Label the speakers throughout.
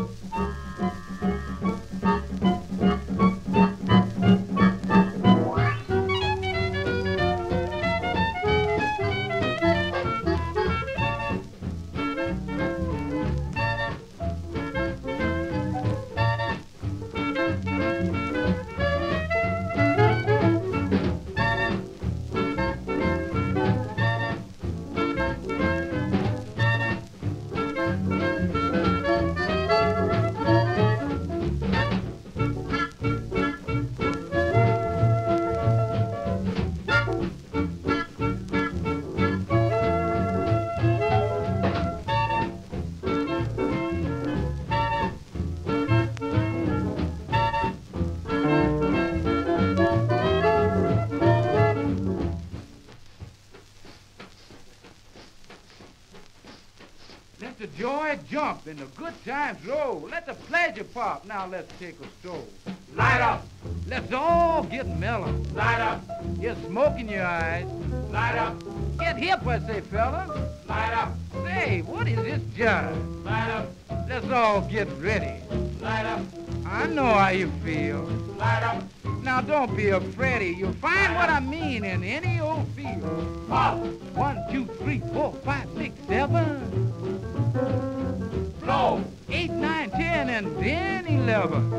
Speaker 1: Thank you. Let the joy jump and the good times roll. Let the pleasure pop. Now let's take a stroll.
Speaker 2: Light up,
Speaker 1: Let's all get mellow.
Speaker 2: light up,
Speaker 1: Get smoke in your eyes.
Speaker 2: light up,
Speaker 1: Get hip, I say, fella.
Speaker 2: light up,
Speaker 1: Say, what is this jive?
Speaker 2: light up,
Speaker 1: Let's all get ready.
Speaker 2: light up,
Speaker 1: I know how you feel.
Speaker 2: light up,
Speaker 1: Now don't be a Freddy. You'll find what I mean in any old field.
Speaker 2: pop,
Speaker 1: One, two, three, four, five, six, seven, and then eleven.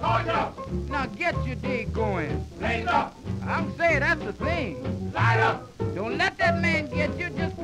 Speaker 2: torch up,
Speaker 1: Now get your day going.
Speaker 2: blaze up,
Speaker 1: I'm saying that's the thing.
Speaker 2: light up,
Speaker 1: Don't let that man get you. Just